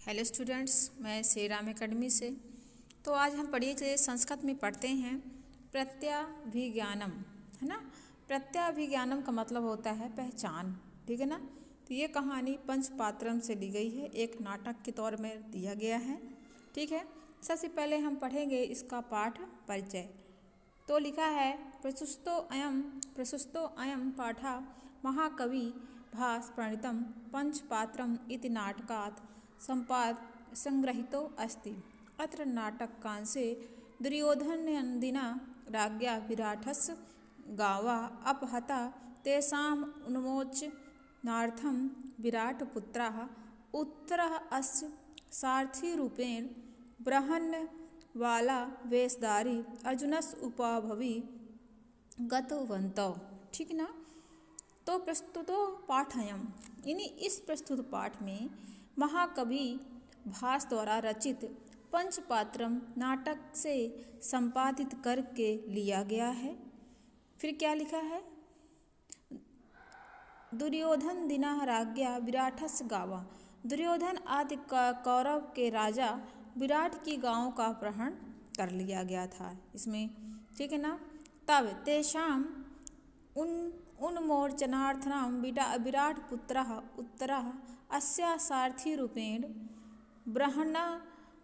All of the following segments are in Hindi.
हेलो स्टूडेंट्स मैं श्री अकेडमी से। तो आज हम पढ़िए चलिए संस्कृत में पढ़ते हैं, प्रत्याभिज्ञानम, है ना? प्रत्याभिज्ञानम का मतलब होता है पहचान, ठीक है ना? तो ये कहानी पंचपात्रम से ली गई है, एक नाटक के तौर में दिया गया है, ठीक है? सबसे पहले हम पढ़ेंगे इसका पाठ परिचय। तो लिखा है प्रशुस्तो अयम प्रशुस्तो अयम पाठा महाकवि भास प्रणीतम पंचपात्रम इति नाटकात् संपाद संग्रहितो अस्ति। अत्र नाटककांसे दुर्योधनदिना राज्ञा विराटस्य गावा अपहता तेषाम् उन्मोचनार्थं विराटपुत्राः उत्तरः अस्य सारथिरूपेण बृहन्वाला वेशधारी अर्जुनस्य उपाभवी गतवन्तौ। ठीक ना? तो प्रस्तुतो पाठयम। यानी इस प्रस्तुत पाठ में महाकवि भास द्वारा रचित पंचपात्रम नाटक से संपादित करके लिया गया है। फिर क्या लिखा है? दुर्योधन दिना राज्ञा विराटस गावा। दुर्योधन आदि कौरव के राजा विराट की गाँव का अपहरण कर लिया गया था। इसमें ठीक है ना? तब तेषाम उन उन्मोचनार्थनाम विराट पुत्र उत्तर अस्या सारथिरूपेण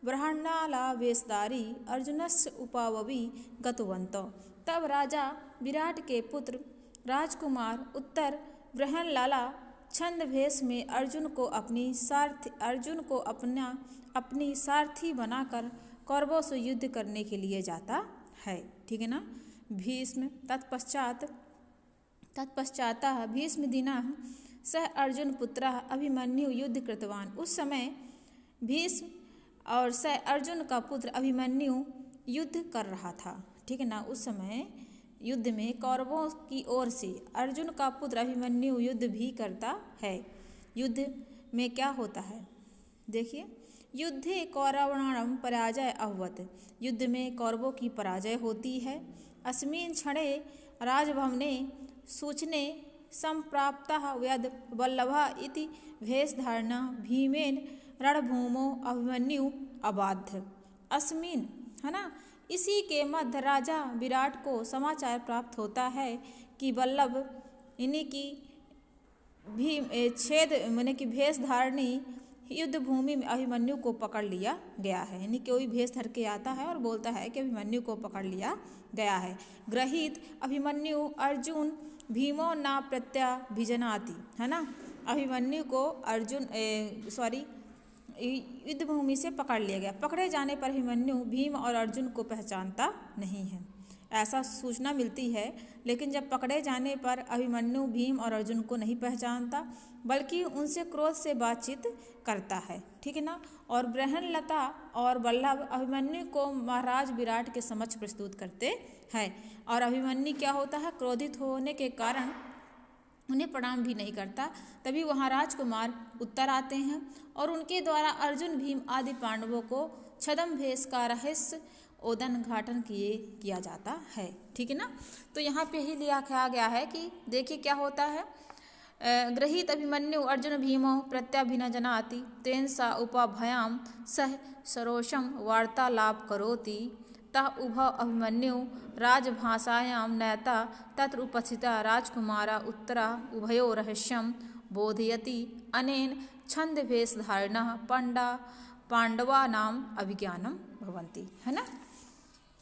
ब्रह्मणा वेशधारी अर्जुनस्य उपाववी गतवंत तब राजा विराट के पुत्र राजकुमार उत्तर ब्रहणलाला छंद भेष में अर्जुन को अपनी सारथी, अर्जुन को अपना, अपनी सारथी बनाकर कौरवों से युद्ध करने के लिए जाता है। ठीक है ना? भीष्म, तत्पश्चात तत्पश्चात भीष्म दिना सह अर्जुन पुत्र अभिमन्यु युद्ध कृतवान। उस समय भीष्म और सह अर्जुन का पुत्र अभिमन्यु युद्ध कर रहा था। ठीक है ना? उस समय युद्ध में कौरवों की ओर से अर्जुन का पुत्र अभिमन्यु युद्ध भी करता है। युद्ध में क्या होता है? देखिए, युद्धे कौरवाणम पराजय अवत युद्ध में कौरवों की पराजय होती है। अस्मिन क्षणे राजभवने सूचने संप्राप्त यद वल्लभ इति भेषधारणा भीमेन रणभूमो अभिमन्यु अबाध्य। अस्मिन, है ना? इसी के मध्य राजा विराट को समाचार प्राप्त होता है कि वल्लभ इन्हीं की भीम छेद मैंने कि भेष धारणी युद्ध भूमि में अभिमन्यु को पकड़ लिया गया है। यानी कोई भेष धर के आता है और बोलता है कि अभिमन्यु को पकड़ लिया गया है। ग्रहित अभिमन्यु अर्जुन भीमो ना प्रत्याभिजनाति, है ना? अभिमन्यु को अर्जुन सॉरी युद्ध भूमि से पकड़ लिया गया। पकड़े जाने पर अभिमन्यु भीम और अर्जुन को पहचानता नहीं है। ऐसा सूचना मिलती है, लेकिन जब पकड़े जाने पर अभिमन्यु भीम और अर्जुन को नहीं पहचानता, बल्कि उनसे क्रोध से बातचीत करता है। ठीक है ना? और ब्रहणलता और वल्लभ अभिमन्यु को महाराज विराट के समक्ष प्रस्तुत करते हैं। और अभिमन्यु क्या होता है? क्रोधित होने के कारण उन्हें प्रणाम भी नहीं करता। तभी वहाँ राजकुमार उत्तर आते हैं और उनके द्वारा अर्जुन, भीम आदि पांडवों को छदम भेष का रहस्य ओदन घाटन किए, किया जाता है। ठीक है ना? तो यहाँ पे ही लिया गया है कि देखिए क्या होता है। गृहित अभिमन्यु अर्जुन भीमो प्रत्याभिनजनाति, तेन सा उपाभयाम सह सरोषम वार्तालाप करोति। तः उभ अभिमन्यु राजभाषायां नयता, तत्र उपस्थिता राजकुमारा उत्तरा उभयो रहस्यं बोधयति। अनेन छन्दभेषधारिणः पाण्डा पांडवानाम अभिज्ञानम भवंती है ना?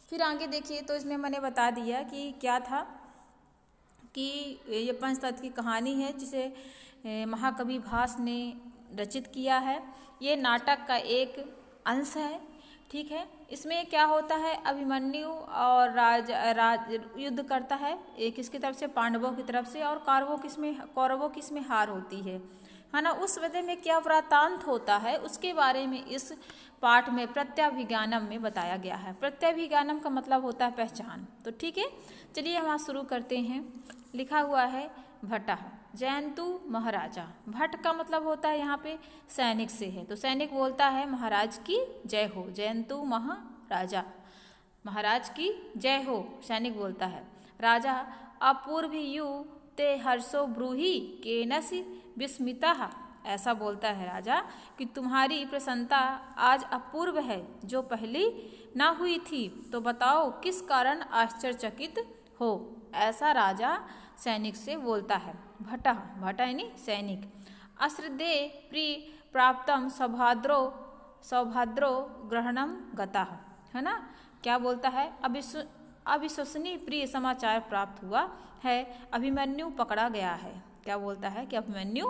फिर आगे देखिए तो इसमें मैंने बता दिया कि क्या था? कि, ये पंचतत्व की कहानी है, जिसे महाकवि भास ने रचित किया है। ये नाटक का एक अंश है, ठीक है? इसमें क्या होता है? अभिमन्यु और राज राज, युद्ध करता है। एक इसकी तरफ़ से? पांडवों की तरफ़ से और कौरवों किसमें कौरवों की इसमें हार होती है। है ना? उस वजह में क्या वृतांत होता है, उसके बारे में इस पाठ में प्रत्याभिज्ञानम में बताया गया है। प्रत्याभिज्ञानम का मतलब होता है पहचान। तो ठीक है? चलिए हम आज शुरू करते हैं। लिखा हुआ है भट्टा। जयंतु महाराजा। भट्ट का मतलब होता है यहाँ पे सैनिक से है। तो सैनिक बोलता है, महाराज की जय हो, जयंतु महाराजा। महाराज की जय हो, सैनिक बोलता है। राजा, अपूर्व यु ते हर्षो ब्रूहि केनसि विस्मिता। ऐसा बोलता है राजा, कि तुम्हारी प्रसन्नता आज अपूर्व है। जो पहली ना हुई थी तो बताओ किस कारण आश्चर्यचकित हो? ऐसा राजा सैनिक से बोलता है। भटा भटा यानी सैनिक। अश्रद्धे प्रिय प्राप्तम सौभाद्रो सौभाद्रो ग्रहणम गता। है ना? क्या बोलता है? अविश्व अविश्वसनीय प्रिय समाचार प्राप्त हुआ है। अभिमन्यु पकड़ा गया है। क्या बोलता है कि अभिमन्यु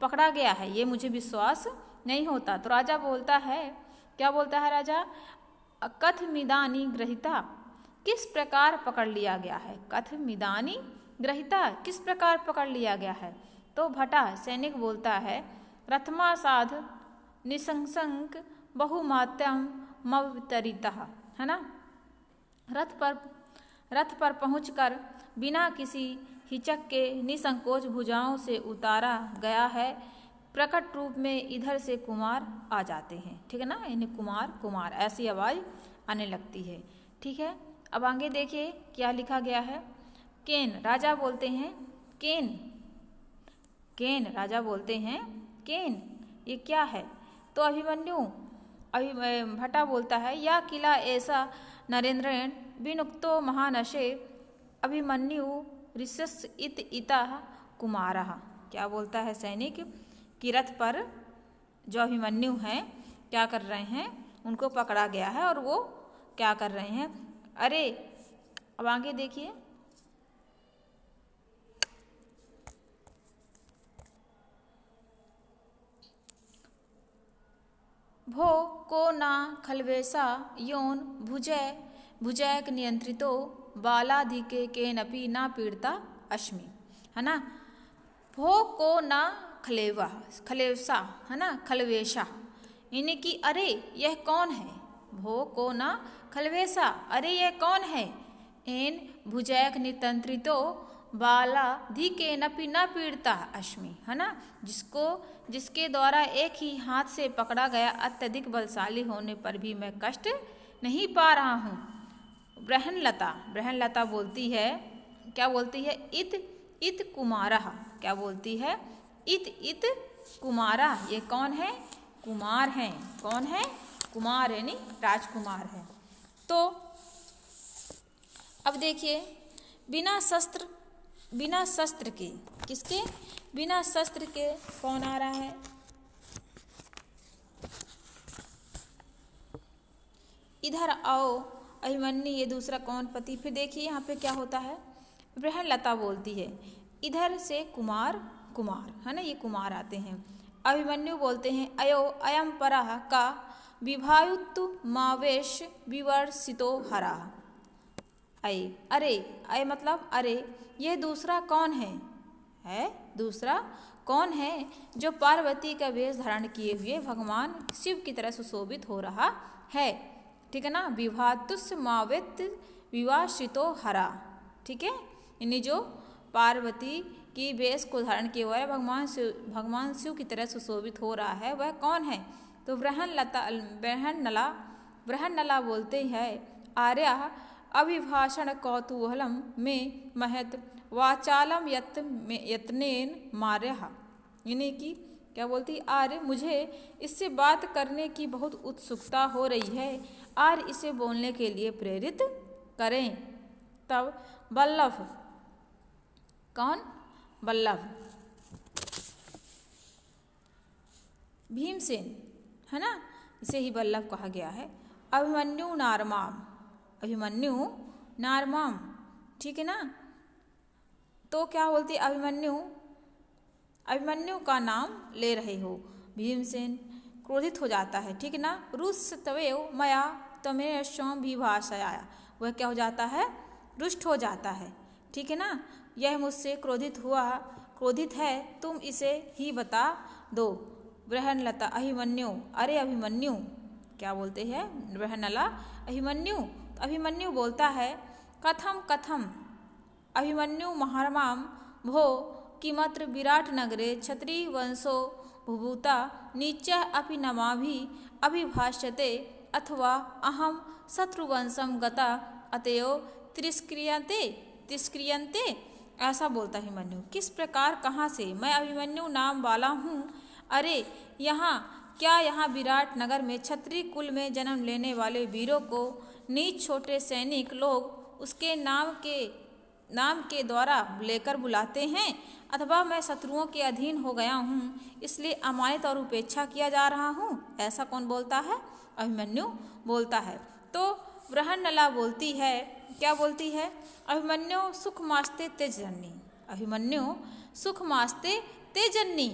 पकड़ा गया है? ये मुझे विश्वास नहीं होता। तो राजा बोलता है, क्या बोलता है राजा? कथ मिदानी ग्रहिता, किस प्रकार पकड़ लिया गया है? कथ मिदानी ग्रहिता किस प्रकार पकड़ लिया गया है? तो भटा सैनिक बोलता है, रथमा साध निसंसंक बहुमात्यम मवतरिता है ना? रथ पर रथ पर पहुंचकर बिना किसी हिचक के निसंकोच भुजाओं से उतारा गया है। प्रकट रूप में इधर से कुमार आ जाते हैं। ठीक है ना? यानी कुमार कुमार, ऐसी आवाज़ आने लगती है। ठीक है? अब आगे देखिए क्या लिखा गया है। केन, राजा बोलते हैं केन। केन, राजा बोलते हैं केन, ये क्या है? तो अभिमन्यु अभि भट्टा बोलता है, या किला ऐसा नरेंद्रन विनुक्तो महानशे अभिमन्यु ऋषस इत इता कुमार। क्या बोलता है सैनिक? कि रथ पर जो अभिमन्यु हैं, क्या कर रहे हैं? उनको पकड़ा गया है और वो क्या कर रहे हैं? अरे, अब आगे देखिए। भो को ना खलवेसा योन भुजय भुजैक नियंत्रितो, बालाधिके के नपी ना पीड़ता अश्मि। है ना? भो को ना खलेवा, खलेवसा, है ना? खलवेशा। यानी कि अरे यह कौन है? भो को ना खलवेसा अरे यह कौन है? एन भुजैक नितंत्रितो बाला धी के नपी न पीड़ता अश्मि, है ना? जिसको जिसके द्वारा एक ही हाथ से पकड़ा गया अत्यधिक बलशाली होने पर भी मैं कष्ट नहीं पा रहा हूँ। ब्रहणलता ब्रहणलता बोलती है, क्या बोलती है? इत इत कुमारा, क्या बोलती है? इत इत कुमारा, ये कौन है? कुमार हैं। कौन है? कुमार, यानी राजकुमार है। तो अब देखिए, बिना शस्त्र बिना शस्त्र के। किसके? बिना शस्त्र के। कौन आ रहा है? इधर आओ, अभिमन्यु, ये दूसरा कौन पति? फिर देखिए यहाँ पे क्या होता है। ब्रहण लता बोलती है, इधर से कुमार कुमार। है ना? ये कुमार आते हैं। अभिमन्यु बोलते हैं, अयो अयम परा का विभायुत मावेश विवर्षितो हरा। अय अरे अय मतलब अरे, ये दूसरा कौन है? है? दूसरा कौन है जो पार्वती का वेश धारण किए हुए भगवान शिव की तरह सुशोभित हो रहा है? ठीक है ना? विभातुस मावित विवाशितो हरा। ठीक है? यानी जो पार्वती की वेश को धारण किए हुआ है भगवान शिव भगवान शिव की तरह सुशोभित हो रहा है, वह कौन है? तो ब्रहण लता ब्रहण नला ब्रहण नला बोलते हैं, आर्या अभिभाषण कौतूहलम में महत, वाचालम यत यत्नेन मार्य। यानी कि, क्या बोलती, आर्य, मुझे इससे बात करने की बहुत उत्सुकता हो रही है और इसे बोलने के लिए प्रेरित करें। तब बल्लभ, कौन? बल्लभ। भीमसेन, है ना? इसे ही बल्लभ कहा गया है। अभिमन्यु नारमाम। अभिमन्यु, नारमाम, ठीक है ना? तो क्या बोलती, अभिमन्यु अभिमन्यु का नाम ले रहे हो। भीमसेन क्रोधित हो जाता है, ठीक है ना? रुस तवेव मया तमें स्वम भी वह क्या हो जाता है? रुष्ट हो जाता है, ठीक है ना? यह मुझसे क्रोधित हुआ, क्रोधित है, तुम इसे ही बता दो। ब्रहणलता अभिमन्यु, अरे अभिमन्यु, क्या बोलते हैं? ब्रहणला अभिमन्यु अभिमन्यु बोलता है कथम कथम अभिमन्यु महारमाम भो किमत्र विराट नगरे क्षत्रिय वंशो भुभूता नीच अपि नमाभि अभिभाष्यते अथवा अहम शत्रुवंशम गता अतयो तिरस्क्रियते तिरस्क्रियंते ऐसा बोलता है मनु किस प्रकार, कहाँ से? मैं अभिमन्यु नाम वाला हूँ। अरे, यहाँ, क्या यहाँ विराट नगर में क्षत्रिय कुल में जन्म लेने वाले वीरों को नीच छोटे सैनिक लोग उसके नाम के नाम के द्वारा लेकर बुलाते हैं, अथवा मैं शत्रुओं के अधीन हो गया हूँ, इसलिए अमायत और उपेक्षा किया जा रहा हूँ। ऐसा कौन बोलता है? अभिमन्यु बोलता है। तो ब्रहणला बोलती है, क्या बोलती है? अभिमन्यु सुख मास्ते तेजन्नी। अभिमन्यु सुख मास्ते तेजन्नी।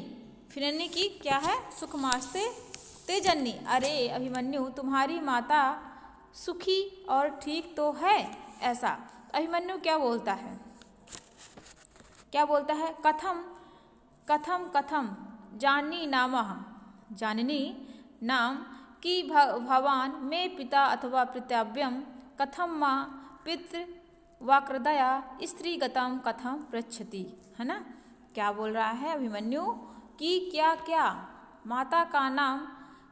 फिरन्नी की क्या है? सुख मास्ते तेजन्नी। अरे अभिमन्यु, तुम्हारी माता सुखी और ठीक तो है ऐसा। अभिमन्यु क्या बोलता है? क्या बोलता है? कथम कथम कथम, जाननी नाम। जाननी नाम कि भवान में पिता अथवा पितव्यम कथम माँ पितृ वाकृदया स्त्रीगतम कथम पृछति है ना? क्या बोल रहा है अभिमन्यु? कि क्या क्या? माता का नाम,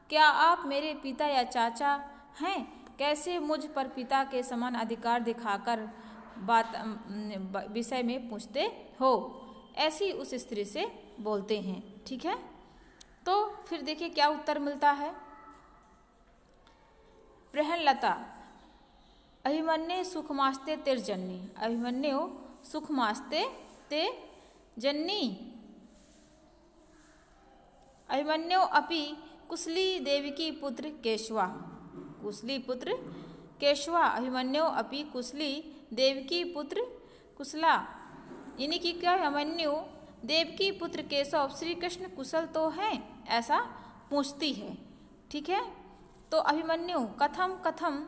क्या आप मेरे पिता या चाचा हैं? कैसे मुझ पर पिता के समान अधिकार दिखाकर बात विषय में पूछते हो? ऐसी उस स्त्री से बोलते हैं, ठीक है? तो फिर देखिए क्या उत्तर मिलता है। प्रहनलता अभिमन्यु सुखमास्ते तिरजन्नी अभिमन्यु सुखमास्ते ते जन्नी। अभिमन्यु अपि कुशली देवी की पुत्र केशवा। कुशली पुत्र केशवा अभिमन्यु अपि कुशली देवकी पुत्र कुशला यानी कि क्या अभिमन्यु देवकी पुत्र केशव श्री कृष्ण कुशल तो हैं, ऐसा पूछती है। ठीक है? तो अभिमन्यु, कथम कथम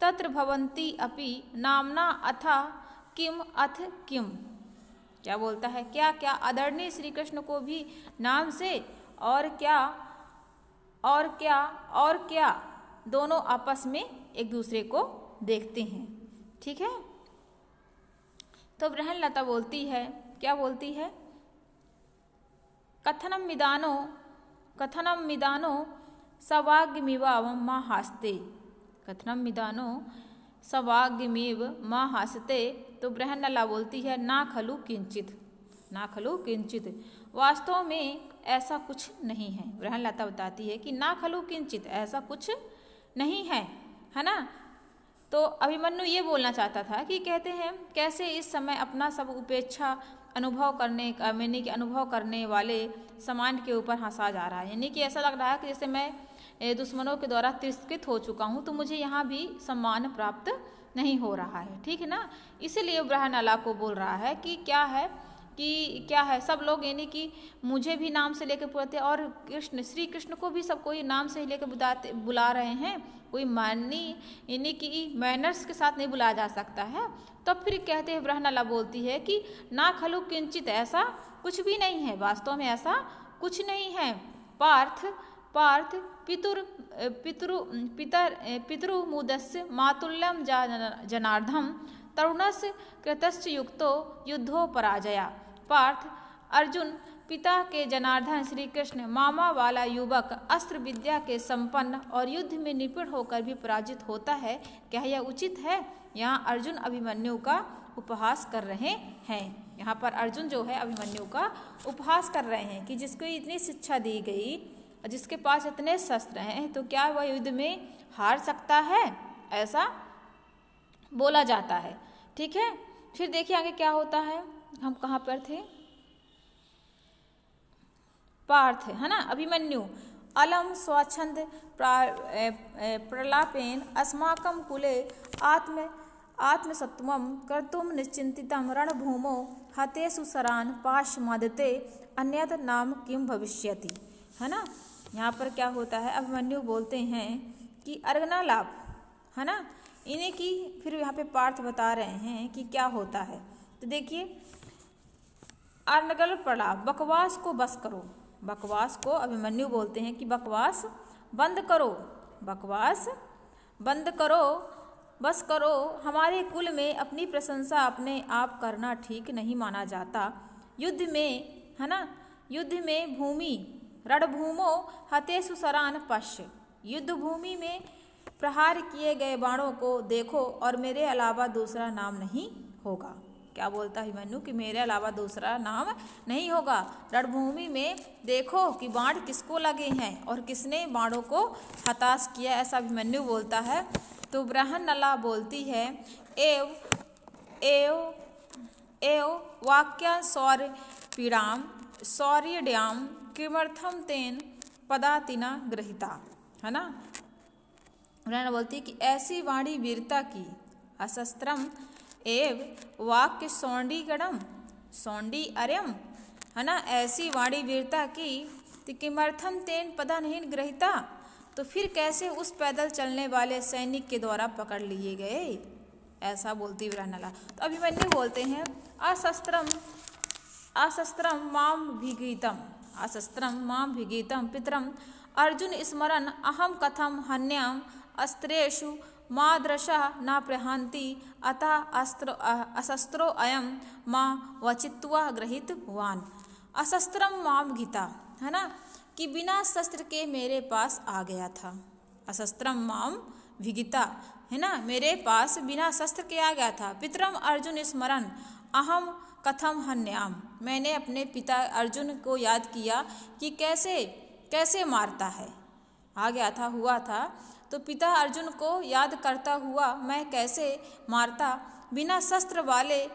तत्र भवंती अपि नामना अथा किम अथ किम। क्या बोलता है? क्या क्या आदरणीय श्री कृष्ण को भी नाम से और क्या और क्या और क्या दोनों आपस में एक दूसरे को देखते हैं। ठीक है? तो ब्रहण लता बोलती है, क्या बोलती है? कथनम मिदानो कथनम मिदानो सवाग्यमिवाव माँ हास्ते। कथनम मिदानो सवाग्यमेव माँ हासते तो ब्रहणला बोलती है, ना खलु किंचित, ना खलु किंचित। वास्तव में ऐसा कुछ नहीं है। ब्रहणलता बताती है कि ना खलु किंचित, ऐसा कुछ नहीं है है ना? तो अभिमन्यु ये बोलना चाहता था कि कहते हैं, कैसे इस समय अपना सब उपेक्षा अनुभव करने, यानी कि अनुभव करने वाले समान के ऊपर हंसा जा रहा है। यानी कि ऐसा लग रहा है कि जैसे मैं दुश्मनों के द्वारा तिरस्कृत हो चुका हूँ तो मुझे यहाँ भी सम्मान प्राप्त नहीं हो रहा है। ठीक है ना? इसीलिए ब्रहण अला को बोल रहा है कि क्या है कि क्या है, सब लोग यानी कि मुझे भी नाम से लेकर बुलाते और कृष्ण, श्री कृष्ण को भी सब कोई नाम से ही लेकर बुलाते, बुला रहे हैं। कोई माननी यानी कि मैनर्स के साथ नहीं बुलाया जा सकता है। तो फिर कहते हैं ब्रहणला बोलती है कि, ना खलु किंचित ऐसा कुछ भी नहीं है, वास्तव में ऐसा कुछ नहीं है। पार्थ पार्थ, पितुर, पितरु, पितर पितृमुदस्य मातुल्यम जनार्धम तरुणस कृतश्च युक्तो युद्धो पराजया। पार्थ, अर्जुन, पिता के जनार्दन श्री कृष्ण मामा वाला युवक अस्त्र विद्या के संपन्न और युद्ध में निपुण होकर भी पराजित होता है, क्या यह उचित है? यहाँ अर्जुन अभिमन्यु का उपहास कर रहे हैं। यहाँ पर अर्जुन जो है, अभिमन्यु का उपहास कर रहे हैं कि जिसको इतनी शिक्षा दी गई, जिसके पास इतने शस्त्र हैं तो क्या वह युद्ध में हार सकता है? ऐसा बोला जाता है। ठीक है? फिर देखिए आगे क्या होता है। हम कहाँ पर थे? पार्थ है ना? अभिमन्यु। अलम स्वच्छंद प्रलापेन अस्माकं कुले आत्म, आत्मसत्व कर्तुम निश्चिंतितम रणभूमो हतेषु सरान पाशमदते अन्यत नाम किम भविष्यति? है ना? यहाँ पर क्या होता है? अभिमन्यु बोलते हैं कि अर्गना लाभ है ना? इन्हें की फिर यहाँ पे पार्थ बता रहे हैं कि क्या होता है? तो देखिए अर्नगल पड़ा बकवास को बस करो। बकवास को अभिमन्यु बोलते हैं कि बकवास बंद करो। बकवास बंद करो, बस करो। हमारे कुल में अपनी प्रशंसा अपने आप करना ठीक नहीं माना जाता। युद्ध में, है ना? युद्ध में भूमि, रणभूमो हतेशु सरान पश्य युद्ध भूमि में प्रहार किए गए बाणों को देखो और मेरे अलावा दूसरा नाम नहीं होगा। क्या बोलता है अभिमन्यु कि मेरे अलावा दूसरा नाम नहीं होगा? रणभूमि में देखो कि बाण किसको लगे हैं और किसने बाणों को हताश किया, ऐसा अभिमन्यु बोलता है। तो ब्रहण नला बोलती है, एव एव एव वाक्य सौर्य पीड़ाम डैम किमर्थम तेन पदातिना ग्रहिता है ना? बोलती है कि ऐसी वाणी वीरता की अशस्त्रम एव वाक्य सौंडी गणम सौंडी अर्यम है ना ऐसी वाणी वीरता की तो किमर्थम तेन पदा नहीं ग्रहिता? तो फिर कैसे उस पैदल चलने वाले सैनिक के द्वारा पकड़ लिए गए? ऐसा बोलती विरानला तो अभिमन्यु बोलते हैं अशस्त्रम अशस्त्रम माम भिगीतम अशस्त्रम माम भिगीतम पितरम। अर्जुन स्मरण अहम कथम हन्याम अस्त्रेषु मादृशा न प्रहांति अतः अस्त्र अशस्त्रो अयम माँ वचित्वा वान अशस्त्रम माम गीता, है ना? कि बिना शस्त्र के मेरे पास आ गया था। अशस्त्रम माम विगिता, है ना? मेरे पास बिना शस्त्र के आ गया था। पितरम अर्जुन स्मरण अहम कथम हन्याम? मैंने अपने पिता अर्जुन को याद किया कि कैसे कैसे मारता है। आ गया था, हुआ था तो पिता अर्जुन को याद करता हुआ मैं कैसे मारता? बिना शस्त्र वाले,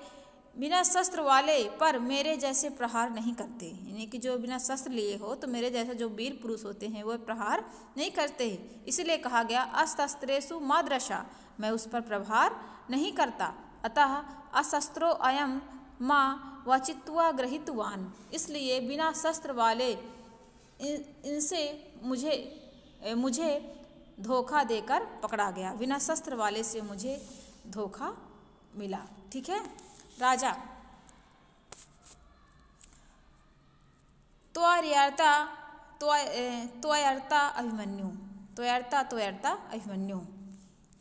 बिना शस्त्र वाले पर मेरे जैसे प्रहार नहीं करते। यानी कि जो बिना शस्त्र लिए हो तो मेरे जैसे जो वीर पुरुष होते हैं वह प्रहार नहीं करते। इसलिए कहा गया अस्त्रेशु मादृशा मैं उस पर प्रहार नहीं करता। अतः अशस्त्रो अयम माँ वचित्वा ग्रहितवान। इसलिए बिना शस्त्र वाले इनसे मुझे मुझे धोखा देकर पकड़ा गया। बिना शस्त्र वाले से मुझे धोखा मिला। ठीक है? राजा। त्वर्ता त्वयर्ता अभिमन्यु। त्वयर्ता त्वयर्ता अभिमन्यु।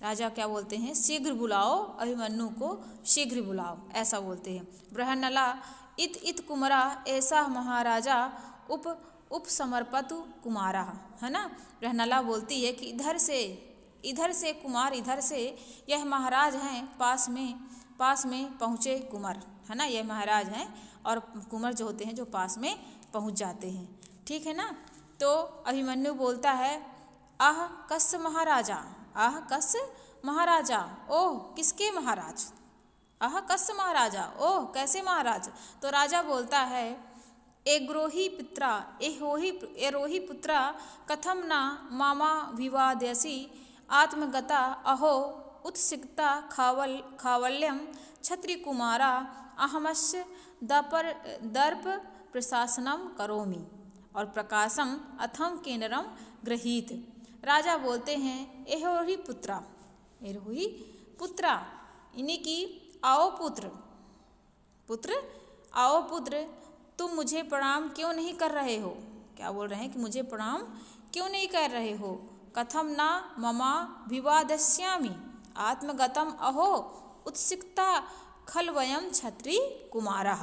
राजा क्या बोलते हैं? शीघ्र बुलाओ, अभिमन्यु को शीघ्र बुलाओ, ऐसा बोलते हैं। ब्रहनला इत इत कुमरा, ऐसा महाराजा उप उपसमर्पतु कुमारा, है ना? रहनला बोलती है कि इधर से इधर से कुमार, इधर से, यह महाराज हैं, पास में पास में पहुँचे कुमार, है ना? यह महाराज हैं और कुमार जो होते हैं, जो पास में पहुँच जाते हैं, ठीक है ना? तो अभिमन्यु बोलता है, आह, कस महाराजा, आह, कस महाराजा, ओह, किसके महाराज? आह, कस महाराजा, ओह, कैसे महाराज? तो राजा बोलता है एग्रोही पित्रा, एहोही एरोही पुत्रा कथम न मामा विवादयसी, आत्मगता अहो उत्सिक्ता खावल खावल्यम छत्रिकुमारा, अहमस्य दपर, दर्प प्रशासनम करोमि। और प्रकाशम अथम केनरम ग्रहीत। राजा बोलते हैं, एहोही पुत्रा, एरोही पुत्रा, इन्हीं की आओ पुत्र। पुत्र, आओ पुत्र तुम मुझे प्रणाम क्यों नहीं कर रहे हो? क्या बोल रहे हैं कि मुझे प्रणाम क्यों नहीं कर रहे हो? कथम ना ममा विवादस्यामी। आत्मगतम अहो उत्सिकता खलवयम छत्री कुमारा।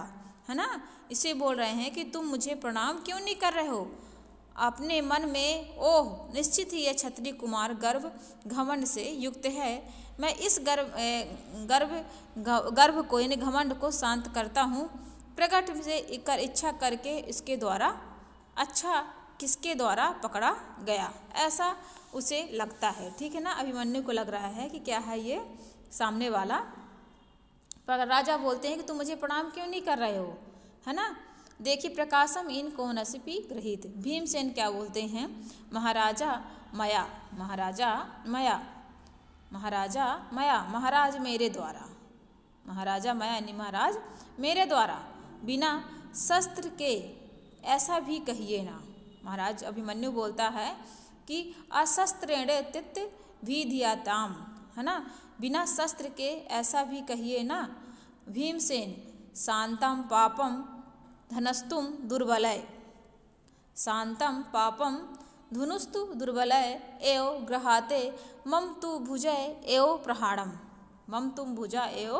है ना? इसे बोल रहे हैं कि तुम मुझे प्रणाम क्यों नहीं कर रहे हो? अपने मन में, ओह, निश्चित ही यह छत्री कुमार गर्भ घमंड से युक्त है। मैं इस गर्व गर्व गर्भ को, यानी घमंड को शांत करता हूँ। प्रकट से कर इच्छा करके इसके द्वारा अच्छा किसके द्वारा पकड़ा गया? ऐसा उसे लगता है। ठीक है ना? अभिमन्यु को लग रहा है कि क्या है ये सामने वाला? पर राजा बोलते हैं कि तुम मुझे प्रणाम क्यों नहीं कर रहे हो? है ना? देखिए प्रकाशम इन कौन कौनसिपी ग्रहित भीमसेन क्या बोलते हैं? महाराजा मया महाराजा मया महाराजा मया, महाराज मेरे द्वारा। महाराजा मया यानी महाराज मेरे द्वारा। बिना शस्त्र के ऐसा भी कहिए ना। महाराज अभिमन्यु बोलता है कि अशस्त्रेण तित भी धियाताम है ना? बिना शस्त्र के ऐसा भी कहिए ना। भीमसेन, शांतम पापम धनस्तुम दुर्बलय। शांतम पापम धुनुस्तु दुर्बलय, एव ग्रहाते मम तु भुजय, एव प्रहाड़म मम तुम भुजा, एव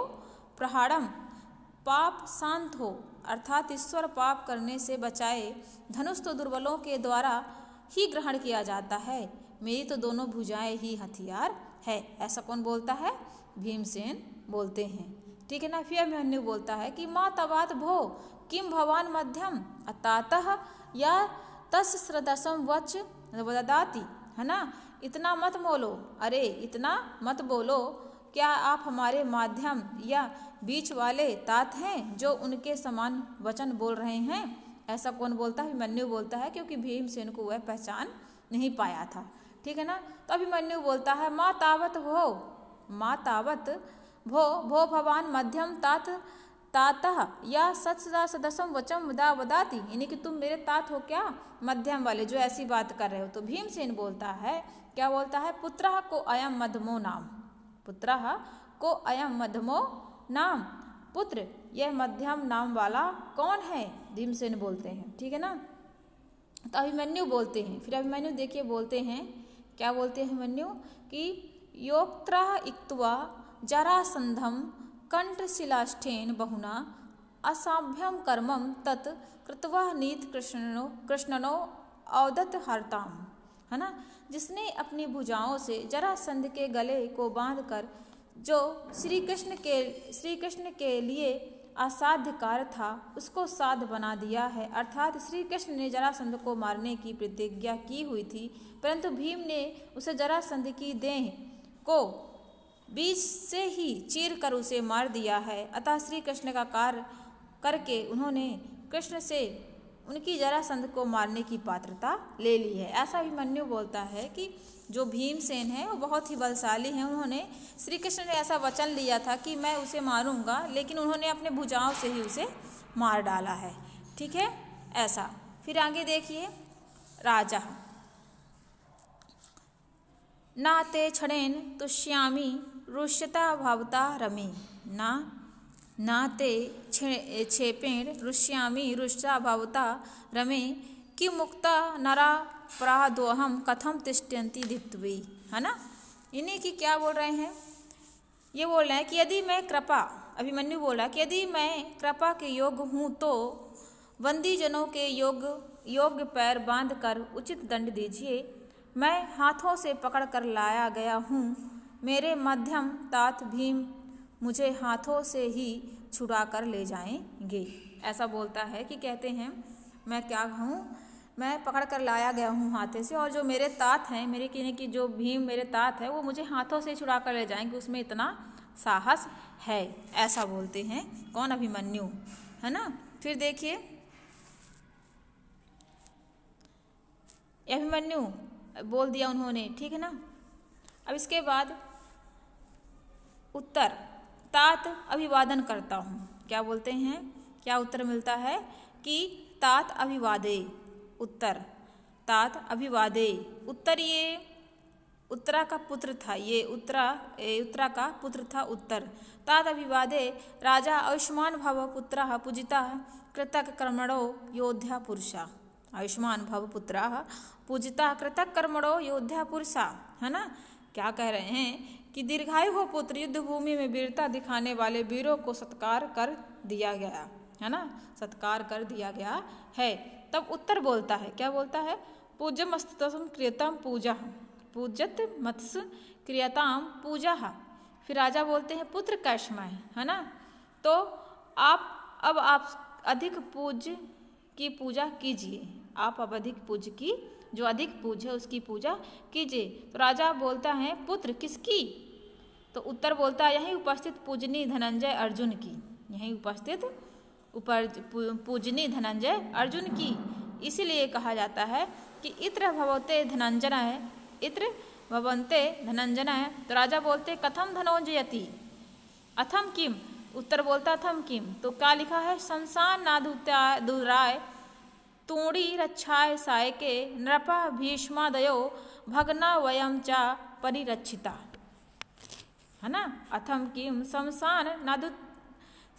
प्रहाड़म पाप शांत हो, अर्थात ईश्वर पाप करने से बचाए, धनुष तो दुर्बलों के द्वारा ही ग्रहण किया जाता है। मेरी तो दोनों भुजाएँ ही हथियार है। ऐसा कौन बोलता है? भीमसेन बोलते हैं। ठीक है ना, फिर अभिमन्यु बोलता है कि माँ तबात भो किम भवान मध्यम, अतातः या तस सदसम वच वदाती है ना? इतना मत बोलो। अरे, इतना मत बोलो। क्या आप हमारे माध्यम या बीच वाले तात हैं जो उनके समान वचन बोल रहे हैं? ऐसा कौन बोलता है? अभिमन्यु बोलता है, क्योंकि भीमसेन को वह पहचान नहीं पाया था। ठीक है ना? तो अभिमन्यु बोलता है, माँ तावत भो माँ तावत भो भो भवान मध्यम तात, तातः या सत सदा सदसम वचम वदा वदाती। यानी कि तुम मेरे तात हो क्या? मध्यम वाले जो ऐसी बात कर रहे हो। तो भीमसेन बोलता है, क्या बोलता है? पुत्र को अयम मध्यमो नाम। पुत्र को अयम मध्यमो नाम। पुत्र, यह मध्यम नाम वाला कौन है? भीमसेन बोलते हैं, ठीक है ना? तो अभिमन्यु बोलते हैं। फिर अभिमन्यु देखिए, बोलते हैं, क्या बोलते हैं अभिमन्यु? कि योक्त्र इक्तवा जरासंधम कंठशिलाष्ठेन बहुना असाभ्यम कर्मम तत् कृतवा नीत कृष्णनो कृष्णनो औदत हरताम। है ना? जिसने अपनी भुजाओं से जरासंध के गले को बांधकर, जो श्री कृष्ण के श्री कृष्ण के लिए असाध्य कार्य था, उसको साध बना दिया है। अर्थात श्री कृष्ण ने जरासंध को मारने की प्रतिज्ञा की हुई थी, परंतु भीम ने उसे जरासंध की देह को बीच से ही चीर कर उसे मार दिया है। अतः श्री कृष्ण का कार्य करके उन्होंने कृष्ण से उनकी जरासंध को मारने की पात्रता ले ली है। ऐसा अभिमन्यु बोलता है कि जो भीमसेन है, वो बहुत ही बलशाली हैं। उन्होंने श्री कृष्ण ने ऐसा वचन लिया था कि मैं उसे मारूँगा, लेकिन उन्होंने अपने भुजाओं से ही उसे मार डाला है। ठीक है? ऐसा। फिर आगे देखिए। राजा। ना ते क्षणेन तुष्यामी, रुष्यता भावता रमी। ना ना ते छेपेण रुष्यामी रुष्या भावता रमे। कि मुक्ता नरा प्रादोहम कथम तिष्ठन्ति दित्वी है ना? इन्हीं की क्या बोल रहे हैं? ये बोल रहे हैं कि यदि मैं कृपा, अभिमन्यु बोला कि यदि मैं कृपा के योग हूँ तो बंदी जनों के योग योग्य पैर बाँध कर उचित दंड दीजिए। मैं हाथों से पकड़ कर लाया गया हूँ। मेरे मध्यम तात भीम मुझे हाथों से ही छुड़ा कर ले जाएँगे। ऐसा बोलता है कि कहते हैं, मैं क्या हूँ? मैं पकड़ कर लाया गया हूँ हाथे से और जो मेरे तात हैं, मेरे कहने की जो भीम मेरे तात है, वो मुझे हाथों से छुड़ा कर ले जाएँगे। उसमें इतना साहस है। ऐसा बोलते हैं। कौन अभिमन्यु? है ना? फिर देखिए। अभिमन्यु, बोल दिया उन्होंने। ठीक है ना? अब इसके बाद उत्तर। तात अभिवादन करता हूँ। क्या बोलते हैं? क्या उत्तर मिलता है? कि तात अभिवादे, उत्तर। तात अभिवादे, उत्तर ये, उत्तरा का पुत्र था ये, उत्तरा उत्तरा का पुत्र था उत्तर। तात अभिवादे, राजा आयुष्मान भव पुत्र, पूजिता, कृतक कर्मणो, योद्धा पुरुषा। आयुष्मान भव पुत्र, पूजिता, कृतक कर्मणो, योद्धा पुरुषा। है ना? क्या कह रहे हैं? कि दीर्घायु हो पुत्र युद्ध भूमि में वीरता दिखाने वाले वीरों को सत्कार कर दिया गया, है ना? सत्कार कर दिया गया है। तब उत्तर बोलता है, क्या बोलता है? पूजम अस्तम क्रियतम पूजा पूजत मत्स्य क्रियताम पूजा। फिर राजा बोलते हैं, पुत्र कैशमय, है ना? तो आप, अब आप अधिक पूज्य की पूजा कीजिए। आप अब अधिक पूज्य की, जो अधिक पूज्य है उसकी पूजा कीजिए। तो राजा बोलता है, पुत्र किसकी? तो उत्तर बोलता है, यहीं उपस्थित पूजनी धनंजय अर्जुन की। यहीं उपस्थित उपर पूजनी धनंजय अर्जुन की। इसीलिए कहा जाता है कि इत्र भवते धनंजन है इत्र भवंते धनंजन है तो राजा बोलते कथम धनोजयति अथम किम? उत्तर बोलता अथम किम? तो क्या लिखा है? शमशान नादुराय तूड़ी रक्षाय सायके नृप भीष्मादयो भगना वयम चा परिरक्षिता। है ना? अथम किम शमशान नादु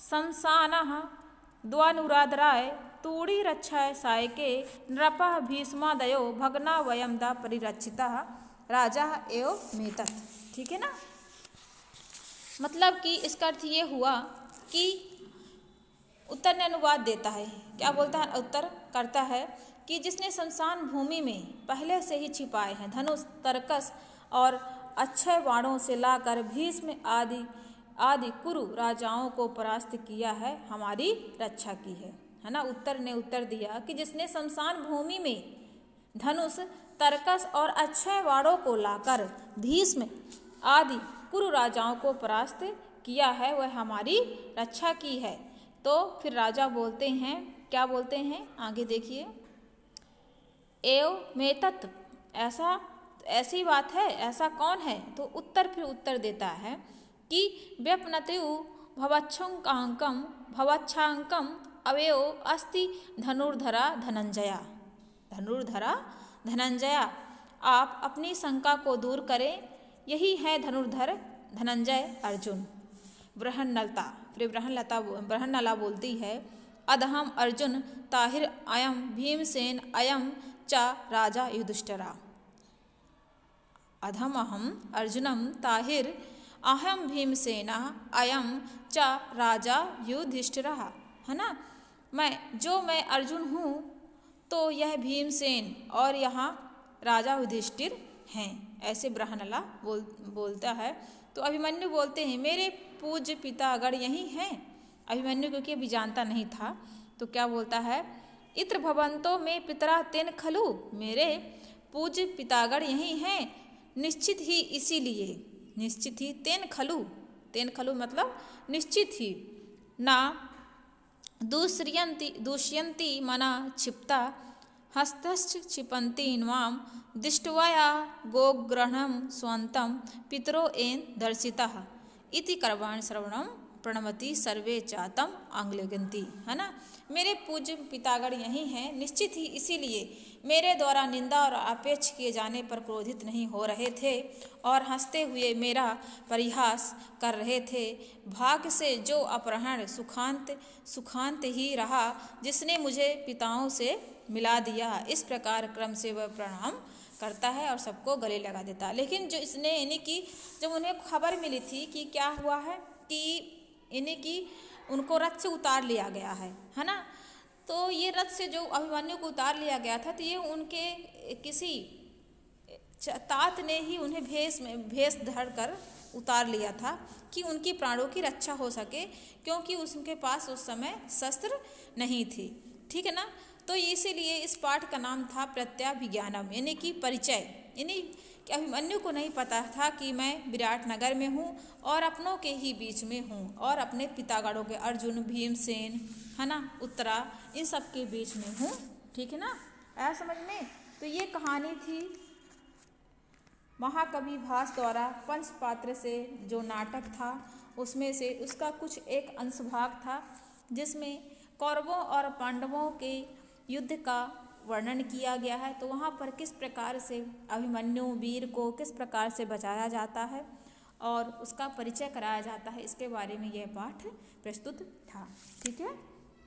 शमशान द्वानुराधराय तूड़ी रक्षाय सायके नृप भीष्मादयो भगना वयम द परिरक्षिता। राजा एव मेतत। ठीक है ना? मतलब कि इसका अर्थ ये हुआ कि उत्तर ने अनुवाद देता है। क्या बोलता है? उत्तर करता है कि जिसने शमशान भूमि में पहले से ही छिपाए हैं, धनुष, तरकस और अक्षय बाणों से लाकर भीष्म आदि आदि कुरु राजाओं को परास्त किया है, हमारी रक्षा की है। है ना? उत्तर ने उत्तर दिया कि जिसने शमशान भूमि में धनुष, तरकस और अक्षय वाणों को लाकर भीष्म आदि कुरु राजाओं को परास्त किया है, वह हमारी रक्षा की है। तो फिर राजा बोलते हैं, क्या बोलते हैं? आगे देखिए। एव में ऐसा ऐसी बात है, ऐसा कौन है? तो उत्तर फिर उत्तर देता है कि व्यपनतु भवच्छुकांकम भवच्छांकम अवयो अस्ति धनुर्धरा धनंजया। धनुर्धरा धनंजया, आप अपनी शंका को दूर करें। यही है धनुर्धर धनंजय अर्जुन। ब्रहणलता फिर ब्रहणलता ब्रहणला बोलती है, अदहम अर्जुन ताहिर अयम भीमसेन अयम च राजा युधिष्ठरा। अधम अहम अर्जुनम ताहिर अहम भीमसेना अयम च राजा युधिष्ठिरा। है ना? मैं, जो मैं अर्जुन हूँ तो यह भीमसेन और यहाँ राजा युधिष्ठिर हैं, ऐसे ब्रहणला बोल, बोलता है। तो अभिमन्यु बोलते हैं, मेरे पूज्य पिता अगर यही हैं? अभिमन्यु क्योंकि अभी जानता नहीं था तो क्या बोलता है, इत्र भवंतों में पितरा तेन खलु, मेरे पूज्य पितागढ़ यही हैं निश्चित ही इसीलिए, निश्चित ही तेन खलु तेन खलु मतलब निश्चित ही, ना दूसरियंती, दूष्यंती मना क्षिप्ता हस्तश्च क्षिपंती नवाम दृष्टवया गोग्रहणम स्वंतम पितरो एन दर्शिता। इति कर्वाण श्रवणम प्रणमति सर्वे चातम आंग्लगंती है ना? मेरे पूज्य पितागढ़ यही हैं, निश्चित ही इसीलिए मेरे द्वारा निंदा और अपेक्ष किए जाने पर क्रोधित नहीं हो रहे थे और हँसते हुए मेरा परिहास कर रहे थे। भाग्य से जो अपहरण सुखांत सुखांत ही रहा, जिसने मुझे पिताओं से मिला दिया। इस प्रकार क्रम से वह प्रणाम करता है और सबको गले लगा देता लेकिन जो इसने यानी कि जब उन्हें खबर मिली थी कि क्या हुआ है, कि यानी कि उनको रथ से उतार लिया गया है है ना? तो ये रथ से जो अभिमन्यु को उतार लिया गया था तो ये उनके किसी तात ने ही उन्हें भेष में भेष धर कर उतार लिया था कि उनकी प्राणों की रक्षा हो सके, क्योंकि उसके पास उस समय शस्त्र नहीं थी। ठीक है ना? तो इसीलिए इस पाठ का नाम था प्रत्याभिज्ञानम, यानी कि परिचय। यानी कि अभिमन्यु को नहीं पता था कि मैं विराट नगर में हूँ और अपनों के ही बीच में हूँ और अपने पितागढ़ों के अर्जुन, भीमसेन, है ना, उत्तरा, इन सब के बीच में हूँ। ठीक है ना? आया समझ में? तो ये कहानी थी महाकवि भास द्वारा पंच पात्र से जो नाटक था, उसमें से उसका कुछ एक अंश भाग था, जिसमें कौरवों और पांडवों के युद्ध का वर्णन किया गया है तो वहाँ पर किस प्रकार से अभिमन्यु वीर को किस प्रकार से बचाया जाता है और उसका परिचय कराया जाता है, इसके बारे में यह पाठ प्रस्तुत था। ठीक है?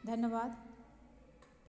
धन्यवाद।